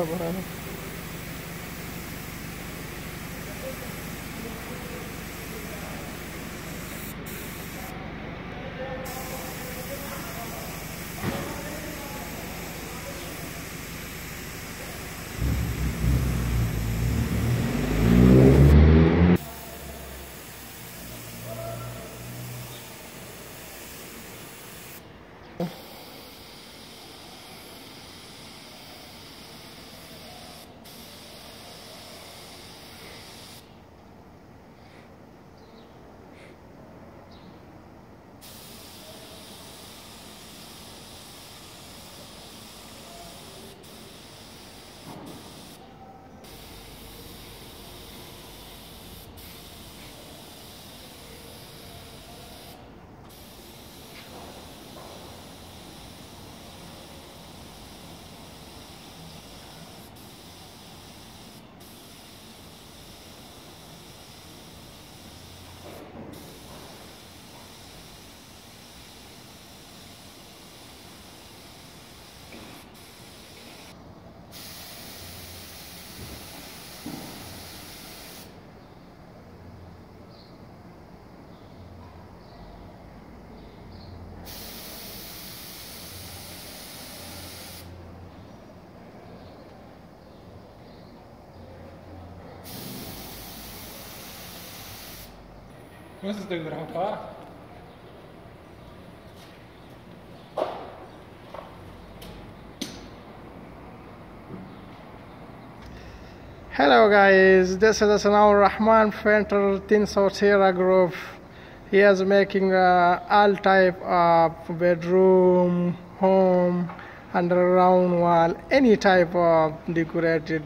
我不知道。This is doing the wrong. Hello guys, this is Asanaur Rahman Fenter Tin Sotira Group. He is making uh, all type of bedroom, home, underground wall, any type of decorated